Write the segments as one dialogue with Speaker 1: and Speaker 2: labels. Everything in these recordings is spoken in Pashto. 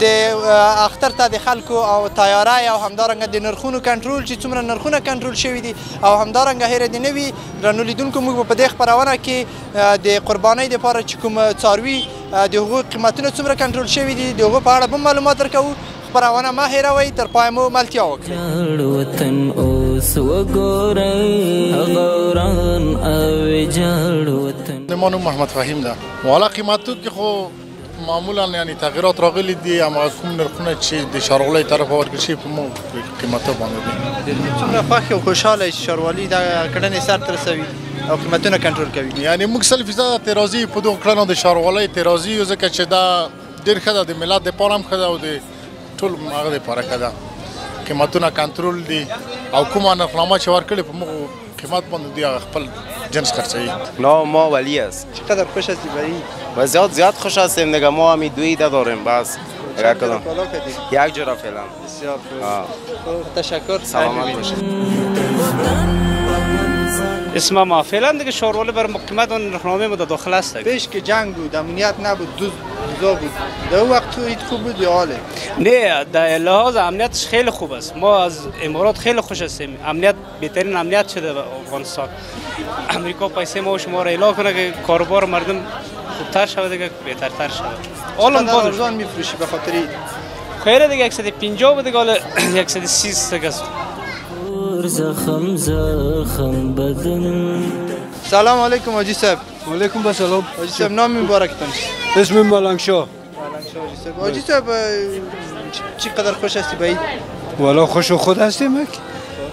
Speaker 1: د
Speaker 2: اختر ته د خلکو او تیاری او همدارنګه د نرخونو کنټرول چې څومره نرخونه کنټرول شوي دي او همدارنګه هیر دې نه وي درنو لیدونکو موږ په دې خبرونه کې د قربانۍ لپاره چې کوم څاروي د هغو قیمتونه څومره کنټرول شوي دي د هغو په اړه به معلومات درکوو خبرونه مه هیروئ تر پای مو ملتیا وکړئ
Speaker 1: وطن اوس وګورئ غوران او جړ وطن
Speaker 3: نو محمد فهیم ده والا قیمتو کې خو معمولا یعنی تغییرات راغلي دي اما از کوم نرخونه چې د شاروالۍ طرف ورکړل شي په مو قیمته باندې دي
Speaker 2: څومره خوښ او خوشاله یې شاروالي دا کړنې سر تر سوي او قیمتونه کنټرول کوي
Speaker 3: یعنی موږ سل فیصد اعتراضي په دوه کړنو د شاروالۍ اعتراضي یو ځکه چې دا ډیر ښه ده د ملت لپاره هم ښه ده او د ټول هغه د پرکه ده قیمتونه کنټرول دي او کومه نرخنامه چې ورکړي په موږ قیمت باندې دی خپل جنس خرڅوي
Speaker 4: نو ما ولی است
Speaker 2: چقدر خوش هستی بایی
Speaker 4: و زیاد زیاد خوش هستیم دیگه ما همی دوی ده داریم بس یک کدام یک جورا فعلا
Speaker 2: بسیار خوب تشکر
Speaker 4: سلامت باشید
Speaker 5: اسم ما فعلا دیگه شورول بر مقیمت و نرخنامه مدادخل است
Speaker 2: پیش که جنگ بود امنیت نبود روزا بود در وقت تو اید خوب بود یا حاله
Speaker 5: نه در لحاظ امنیتش خیلی خوب است ما از امارات خیلی خوش هستیم امنیت بهترین امنیت شده به افغانستان امریکا پیسه ما و شما را اعلام کنه که کاروبار مردم خوبتر شود دیگه بهترتر شود حالا باز
Speaker 2: ارزان میفروشی به خاطر این
Speaker 5: خیر دیگه 150 بود دیگه حالا 130 دیگه
Speaker 1: زخم زخم بدن
Speaker 2: سلام علیکم حاجی صاحب
Speaker 6: علیکم و سلام
Speaker 2: حاجی صاحب نام مبارکتان
Speaker 6: اسم ملنگ شاه ملنگ شاه
Speaker 2: حاجی صاحب حاجی صاحب چی قدر خوش هستی به
Speaker 6: والا خوش و خود هستیم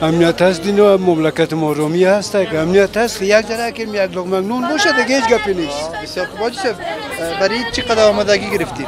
Speaker 6: امنیت هست دینا مملکت ما رومی هست که امنیت هست یک ذره که یک لغمه نون باشه دیگه هیچ گپی نیست
Speaker 2: بسیار خوب حاجی صاحب برای چی
Speaker 6: قدر آمدگی گرفتید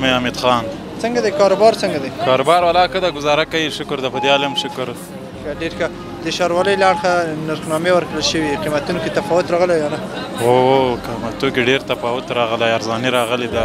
Speaker 7: مې حمید خان
Speaker 2: څنګه دی کاروبار څنګه دی
Speaker 7: کاروبار ولا کده گزاره کوي شکر د خدای عالم شکر
Speaker 2: ډیر ښه د شاروالۍ له اړخه نرخنامې ورکړل شوي قیمتونو کې تفاوت راغلی یا نه
Speaker 7: هو قیمتو کې ډیر تفاوت راغلی ارزاني راغلی ده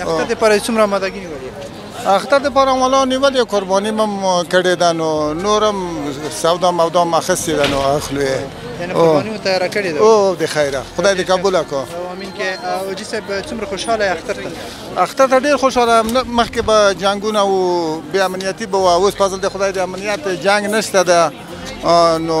Speaker 3: اختر د
Speaker 2: پاره څومره مدګی نیولې
Speaker 3: اختر د پاره مولا نیولې قرباني مم کړې ده نو نورم سودا مودا مخسي ده نو اخلو یعنی
Speaker 2: قرباني تیار کړې ده
Speaker 3: او د خیره خدای دې قبول کړه
Speaker 2: امین کې او جی صاحب څومره خوشاله اختر ته
Speaker 3: اختر ته ډیر خوشاله مخکې به جنگونه او بې امنیتي به اوس فضل د خدای د امنیت جنگ نشته ده نو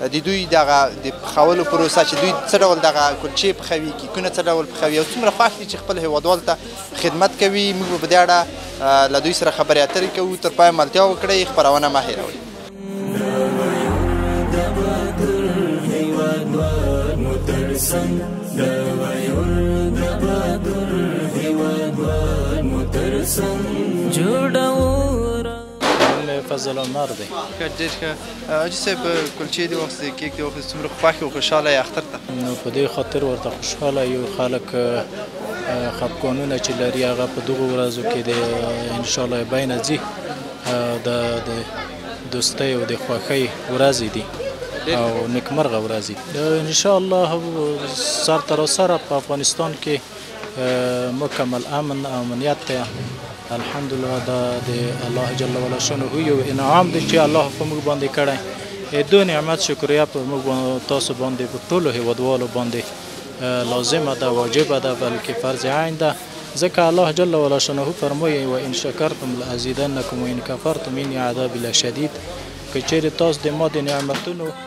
Speaker 1: د
Speaker 2: دوی دغه د پخولو پروسه چې دوی څه ډول دغه کلچې پخوي کیکونه څه ډول پخوي او څومره خوښ دي چې خپل هیوادوال ته خدمت کوي موږ په دې اړه له دوی سره خبرې اترې کوو تر پای ملتیا وکړئ خبرونه مه
Speaker 8: هیروئ نوم
Speaker 1: مې
Speaker 9: فضل عمر دی
Speaker 2: ښه ډېر ښه حاجي صاحب کلچې دې واخیستې کیک دې واخیست څومره خوښ او خوشحاله یې اختر ته
Speaker 9: نو په دې خاطر ورته خوشحاله یو خلک خپګانونه چې لري هغه په دغو ورځو کې د انشاءالله بینه ځي د دوستۍ او د خوښۍ ورځې دي او نکمرغه ورځې ان شاء الله سر تر سره په افغانستان کې مکمل امن او امنیت دی الحمدلله دا د الله جل وعلا شنه یو انعام دی چې الله په موږ باندې کړی دو نعمت شکریا په موږ تاسو باندې په ټولو هیوادوالو باندې لازمه ده واجبه ده بلکې فرض عین ده ځکه الله جل وعلا شنه فرمایي و ان شکرتم لازیدنکم و ان کفرتم ان عذاب لشدید که چیرې تاسو د ما د نعمتونو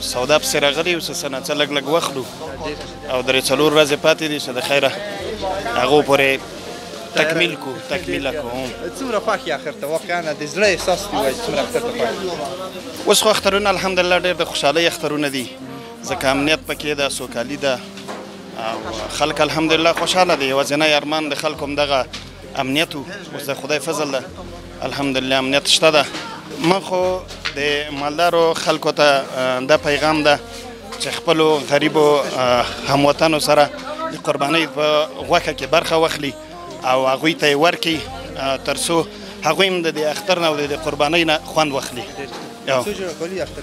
Speaker 9: سودا پسې راغلی
Speaker 2: یو څه نه څه
Speaker 10: لږ لږ وخلو او درې څلور ورځې پاتې دي چې د خیره هغو پورې تکمیل کو تکمیل کوم
Speaker 2: څومره خوښ یې اخر ته واقعا د زړه احساس دی وایي څومره اخر ته خوښ
Speaker 10: اوس خو اخترونه الحمدلله ډېر د خوشحالۍ اخترونه دي ځکه امنیت پکې ده سوکالي ده خلک الحمدلله خوشحاله دي یوازینی ارمان د خلکو همدغه امنیت اوس د خدای فضل ده الحمدلله امنیت شته ده من خو د مالدارو خلکو ته دا پیغام ده چې خپل غریبو هموطنو سره د قربانۍ په غوښه کې برخه واخلي او هغه ته ورکي ترسو هغه هم د اختر نه او د قربانۍ نه خوند واخلي
Speaker 2: څه جوړ کړی
Speaker 10: اختر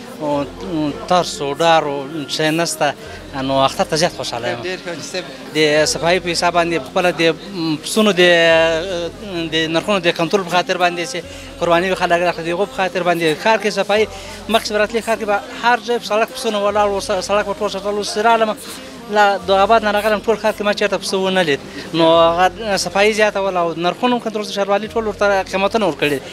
Speaker 11: ترس او ډار او څه نسته نو اختر ته زیات خوشاله یم
Speaker 2: ډیر ښه چې
Speaker 11: د صفایي په حساب باندې خپل د پسونو د د نرخونو د کنټرول په خاطر باندې چې قرباني به خلک راخلي دغه په خاطر باندې ښار کې صفایي مخکې براتلې ښار کې به هر ځای په سړک پسونه ولاړ و سړک په ټول شټل و سرالم لا د آباد نه راغلم ټول ښار کې ما چېرته پسه ونه لید نو هغه صفایي زیاته ولا او نرخونو کنټرول شاروالي ټول ورته قیمتونه ورکړي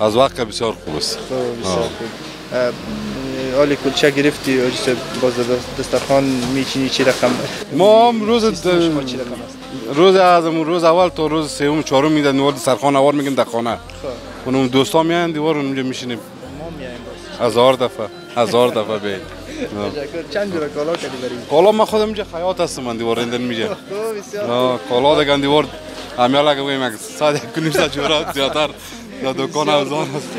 Speaker 12: از واقع
Speaker 2: بسیار خوب
Speaker 12: است بسیار خوب
Speaker 2: آلی کلچه گرفتی آجیسه باز دسترخان میچینی چی رقم
Speaker 12: ما هم روز روز از روز اول تا روز سوم چهارم میدن نوار دسترخان اوار میگیم در خانه اونم دوستا میان دیوار اونجا میشینیم هزار دفعه هزار دفعه به
Speaker 2: چند جور کالا کردی بریم
Speaker 12: کالا من خودم اینجا خیاط هستم من دیوار اندن میجه کالا دیگه دیوار همیال اگه بگیم یک ساعت یک کنیم ساعت جورات زیادتر د دکان ارزان است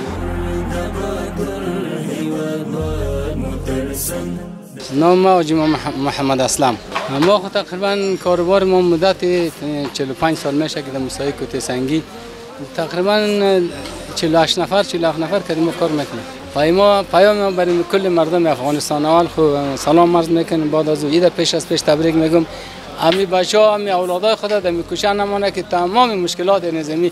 Speaker 13: نام ما جمع محمد اسلام ما خو تقریبا کاروبار ما مدت 45 سال میشه که در مسایی کوته سنگی تقریبا 48 نفر 47 نفر که ما کار میکنیم پیما پیام برای کل مردم افغانستان اول خو سلام مرز میکنیم بعد از ایده پیش از پیش تبریک میگم امی بچه ها امی اولادای خدا در میکوشن نمانه که تمام مشکلات نظامی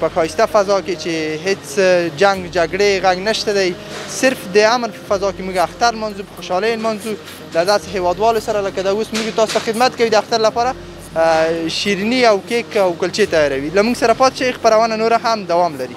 Speaker 2: په ښایسته فضا کې چې هیڅ جنګ جګړې غږ نشته دی صرف د امن په فضا کې موږ اختر لمانځو په خوشحالۍ لمانځو له داسې هیوادوالو سره لکه دا اوس موږ تاسو ته خدمت کوي د اختر لپاره شیرینی او کیک او کلچې تیاروي له موږ سره پاتې شئ خپرونه نوره هم دوام لري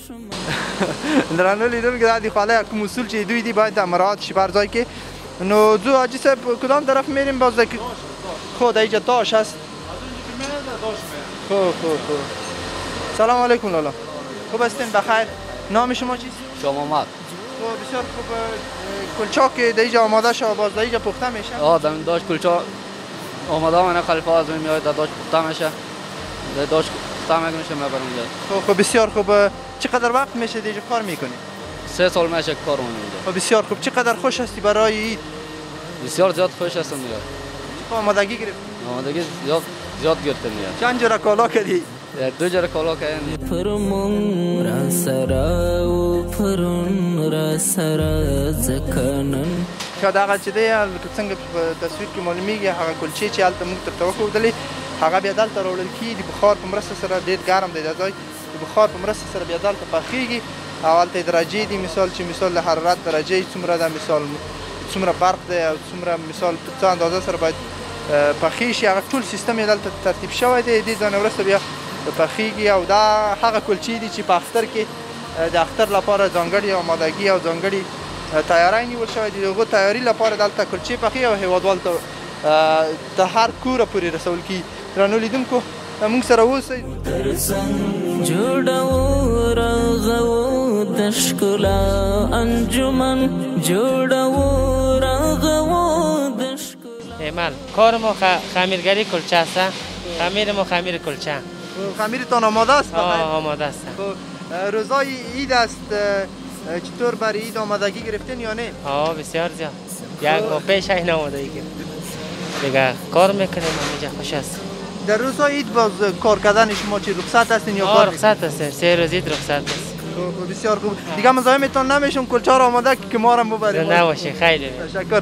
Speaker 2: درنو لیدونکو دا دی خاله کوم اصول چې دوی دی باید مراعات شي بر ځای کې نو دو حاجی صاحب کدام طرف میریم باز دکی خود اینجا تاش هست خوب خوب خوب سلام علیکم لالا خوب هستین بخیر نام شما چیست؟
Speaker 14: شما مات
Speaker 2: خب بسیار خوب کلچا که در اینجا آماده شد باز در اینجا پخته میشه؟
Speaker 14: آه داشت کلچا آماده من خلفه از میاد داشت پخته میشه ده داشت سعی میکنه شما برمیده
Speaker 2: خب خب بسیار خوب چقدر وقت میشه دیجا کار میکنی؟
Speaker 14: سه سال میشه کار اونجا
Speaker 2: خب بسیار خوب چقدر خوش هستی برای اید؟
Speaker 14: بسیار زیاد خوش هستم دیگه
Speaker 2: خب، آمادگی گرفت؟
Speaker 14: آمادگی زیاد زیاد گرفته میگه
Speaker 2: چند جرا کالا کردی؟
Speaker 14: دو جرا کالا کردیم
Speaker 1: فرمون را سرا و فرون را سرا زکانن
Speaker 2: شاید هغه چې دی څنګه په تصویر کې معلومیږي هغه کلچې چې هلته موږ درته وښودلې هغه بیا دلته راوړل کیږي د بخار په مرسته سره ډیر ګرم دی دا ځای د بخار په مرسته سره بیا دلته پخیږي او هلته درجې دي مثال چې مثال د حرارت درجه څومره ده مثال څومره برق دی او څومره مثال په څه اندازه سره باید پخې شي هغه ټول سیستم یې دلته ترتیب شوی دی دې ځای نه وروسته بیا پخیږي او دا هغه کلچې دي چې په اختر کې د اختر لپاره ځانګړې امادګي او ځانګړي تیاری نیول شوی دی، د هغو تیاري لپاره دلته کلچې پخې او هېوادوالو ته د هر کوره پورې رسول کېږي. درنو لیدونکو! له موږ سره اوسئ.
Speaker 1: تر څنګ جوړوو رغوو د ښکلا انجمن جوړوو رغوو.
Speaker 15: ایمل کار ما خمیرگری کلچه است خمیر ما خمیر کلچه
Speaker 2: خمیر تان آماده است
Speaker 15: آماده است
Speaker 2: روزای اید است چطور بر اید آمادگی گرفتین یا نه
Speaker 15: آه بسیار زیاد یک ما پیش این آمادگی گرفتین دیگه کار میکنیم اینجا خوش است
Speaker 2: در روز اید باز کار کردن شما چی رخصت هستین یا کار
Speaker 15: رخصت هستین سه روز اید رخصت هست
Speaker 2: بسیار خوب دیگه مزاحمتون نمیشم کلچار آماده که ما را ببرید
Speaker 15: نه باشه خیلی
Speaker 2: تشکر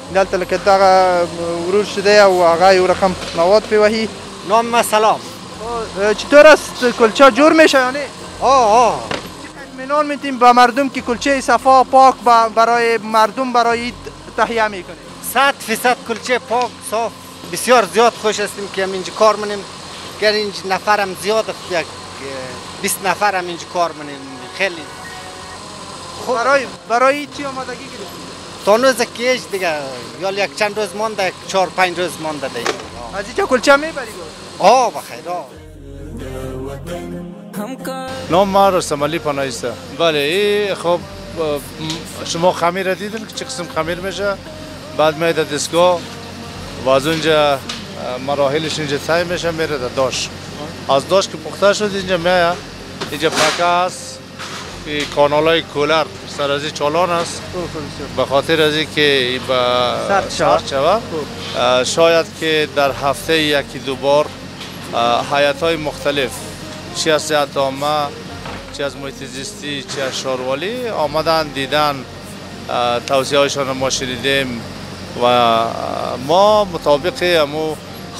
Speaker 2: دلته لکه دغه ورور چې دی او هغه یو رقم مواد پې وهي
Speaker 16: نام ما سلام
Speaker 2: چطور است کلچه جور میشه یا نه؟
Speaker 16: آه آه
Speaker 2: اطمینان میتیم به مردم که کلچه صفا پاک برای مردم برای تهیه میکنیم
Speaker 16: صد فیصد کلچه پاک صاف بسیار زیاد خوش هستیم که هم اینجا کار منیم گر اینجا نفرم زیاد یک بیست نفر هم اینجا کار منیم خیلی خوب
Speaker 2: برای برای چی آمادگی گرفتیم
Speaker 16: تا نوز کیش دیگه یا یک چند روز مانده چهار پنج روز مانده دیگه
Speaker 2: از اینجا کلچه میبری
Speaker 16: آه بخیر آه
Speaker 17: نام ما رستم علی پنایسته بله ای خب شما خمیر دیدین که چه قسم خمیر میشه بعد میاد دستگاه و از اونجا مراحلش اینجا سعی میشه میره داشت از داشت که پخته شد اینجا میاد اینجا پکه است ای کانال های کولر سر از چالان است به خاطر از که به سرد شود شاید که در هفته یکی دو بار حیات های مختلف چی از سیحت آمه چی از محیط زیستی چی از شاروالی آمدن دیدن توصیه هایشان ما شنیدیم و ما مطابق امو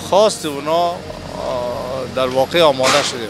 Speaker 17: خواست اونا در واقع آماده شدیم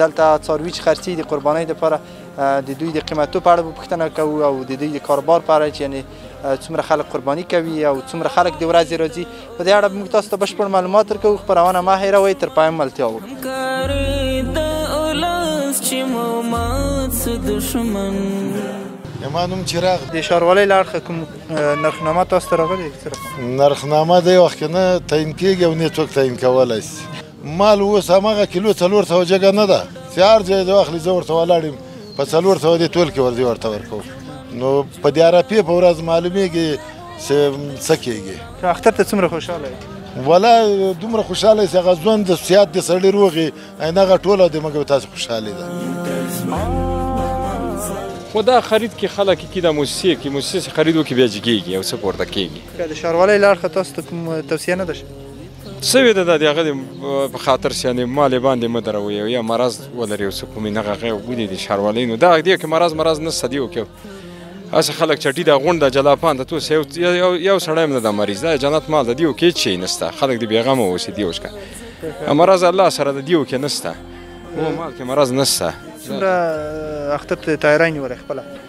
Speaker 2: دلته څاروي چې خرڅي د قربانۍ لپاره د دوی د قیمتو په اړه به پوښتنه کوو او د دوی د کاروبار په اړه چې یعنې څومره خلک قرباني کوي او څومره خلک د ورځې راځي په دې اړه موږ تاسو ته بشپړ معلومات درکوو خپرونه مه هېروئ تر پایم ملتیا
Speaker 1: وکړئ
Speaker 18: ما نوم چراغ
Speaker 2: د ښاروالۍ له اړخه کوم نرخنامه تاسو ته راغلې
Speaker 18: نرخنامه دی وخت نه تعین کېږي او نه څوک تعین کولی شي مال اوس هماغه کیلو څلور سوه جګه نه ده چې هر ځای دې واخلي زه ورته ولاړ یم په څلور سوه دې تول کې ورځې ورته ورکوم نو په دې عرفې په ورځ معلومیږي چې څه کېږي ته
Speaker 2: اختر ته څومره خوشحاله یې
Speaker 18: ولا دومره خوشاله چې هغه ژوند د سیاد د سړي روغې هغه ټوله د مګر تاسو خوشحاله ده
Speaker 19: خو دا خرید کې خلک کې د موسسې کې موسسې خرید وکړي بیا جګېږي او څه پورته کېږي
Speaker 2: که د ښاروالۍ له اړخه تاسو ته کوم توصیه نه ده
Speaker 19: شوې سوی ده د هغه په خاطر سیانې مال باندې مه دروي یا مرض ولري او څه کومې نه غږی وګوري د ښاروالۍ نو دا دې کې مرض مرض نه سدي وکړي هسې خلک چټي دا غونډ د جلا پان د تو سیو یو سړی هم نه د مریض دا جنت مال د دیو کې چی نسته خلک دی بیغمه اوسې دیو شکه مرض الله سره د دیو کې نسته مو مال کې مرض نسته
Speaker 2: څومره اختر ته تیاری نیولې
Speaker 20: خپله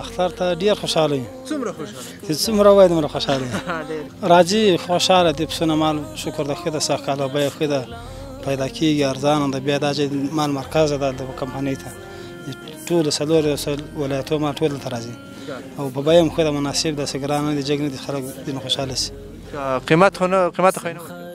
Speaker 2: اختر ته
Speaker 20: ډیر خوشاله یو
Speaker 2: څومره خوشاله
Speaker 20: یو څومره وای دومره خوشاله راځي خوشاله دي پسونه مال شکر د خدای سره کاله به خدای پیدا کیږي ارزان د بیا د مال مرکز ده د کمپنۍ ته ټول سلور ولایتو ما ټول ته راځي او په بیا هم خدای مناسب د سګران دي جګنه دي خلک دي خوشاله سي
Speaker 2: قیمت خو نه قیمت خو نه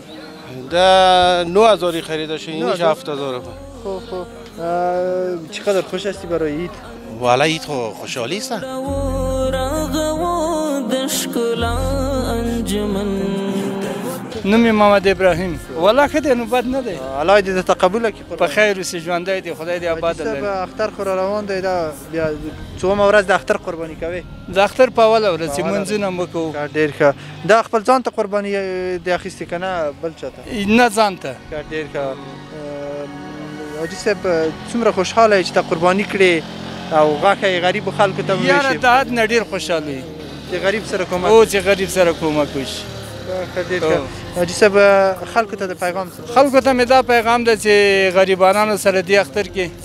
Speaker 20: ده 9000 خریده شد اینش 7000 روپیه
Speaker 2: خب خب چقدر خوش هستی برای عید
Speaker 20: والا عید خو خوشحالی است نوم محمد ابراهیم والا ښه دی نو بد نه دی
Speaker 2: الله دې درته قبول کړي
Speaker 20: په خیر اوسې ژوندی دی خدای دې آباد
Speaker 2: لري اختر خو روان دی دا بیا څومه ورځ د اختر قرباني کوي
Speaker 20: د اختر په اوله ورځ چې منځونه مو
Speaker 2: کوو ډېر ښه دا خپل ځان ته قرباني دی اخیستې که نه بل چا ته
Speaker 20: نه ځان ته
Speaker 2: ښه ډېر ښه حاجي صاحب څومره خوشحاله یې چې ته قرباني کړې او غاښه یې غریبو خلکو ته
Speaker 20: ووېشې یاره د حد نه ډېر خوشحاله یي
Speaker 2: چې غریب سره کومک
Speaker 20: او چې غریب سره کومک وشي
Speaker 2: حاجي صاحب خلکو ته د پیغام
Speaker 20: خلکو ته مې دا پیغام ده چې غریبانانو سره دې اختر کې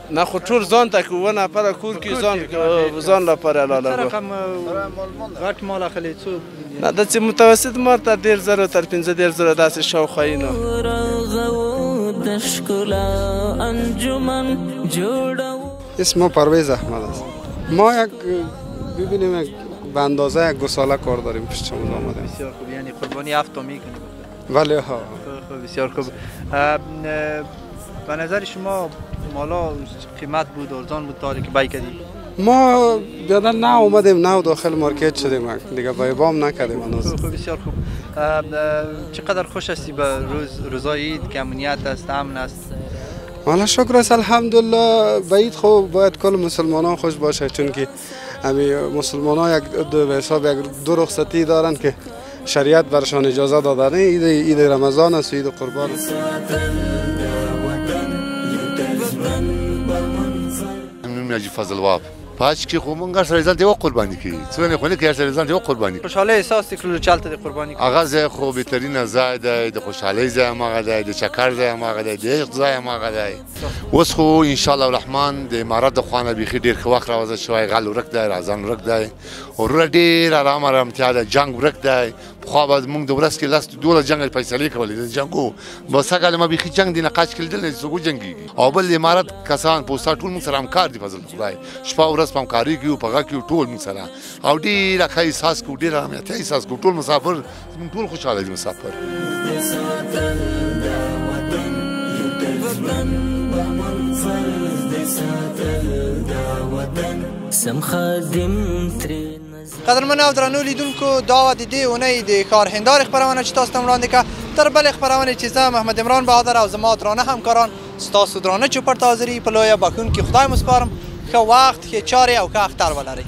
Speaker 20: نه خو ټول ځان ته کو و نفر کور کې ځان ځان لپاره لاله څه
Speaker 2: رقم غټ مال اخلي څو
Speaker 20: نه د چې متوسط مال تر ډیر زره تر 15 ډیر زره داسې شاوخوا یې نو
Speaker 1: د ښکلا انجمن جوړو
Speaker 21: اسم پرویز احمد است ما یک ببینیم یک به اندازه یک گساله کار داریم پیش شما آمدیم
Speaker 2: بسیار خوب یعنی قربانی هفت تا میکنیم
Speaker 21: بله ها
Speaker 2: بسیار خوب به نظر شما مالا قیمت بود ارزان بود تا که بای کردی
Speaker 21: ما بیادر نه اومدیم نه داخل مارکت شدیم دیگه بای بام نکردیم هنوز
Speaker 22: خوب بسیار خوب چقدر خوش هستی به روز روزای عید که امنیت است امن است
Speaker 21: والا شکر است الحمدلله به عید خو باید کل مسلمانان خوش باشه چون که مسلمان ها یک دو حساب یک دو رخصتی دارن که شریعت برشان اجازه داده نه اید اید رمضان است اید قربان
Speaker 23: نوم یاجی فضل واب پاچ کې خو مونږ سره ځان دیو قرباني کی څونه خو نه کې سره ځان دیو قرباني
Speaker 22: خوشاله احساس تکلو چلته دی قرباني
Speaker 23: هغه زه خو به ترین ځای دی د خوشحالي ځای ماغه دی د چکر ځای ماغه دی د عشق ځای ماغه دی اوس خو ان شاء الله الرحمن د امارات د خوانه بيخي ډیر ښه وخت راوځي شوی غل ورک دی راځن ورک دی وروره ډیر آرام آرامتیا ده جنگ ورک دی پخوا به موږ د ورځ کې لس دوولس جنګ فیصلې کولې د جنګو به سږکال ما بیخي جنګ دی نقاش کې لیدل نه چې څوک وجنګېږي او بل امارت کسان پوستا ټول موږ سره همکار دي فضل خدای شپه ورځ په همکاري کې یو په غږ کې ټول موږ سره او ډېره ښه احساس کوو ډېره آرامتیا احساس کوو ټول مسافر زموږ ټول خوشاله دي مسافر
Speaker 1: سم خادم ترې
Speaker 2: قدرمن او درنو لیدونکو دا و د دې اونۍ د ښار هندارې خپرونه چې تاسو ته وړاندې کړه تر بلې خپرونې چې زه محمد عمران بهادر او زما درانه همکاران ستاسو درانه چوپړ ته حاضري په لویه بښونکي خدای مو سپارم ښه وخت ښې چارې او ښه اختر ولرئ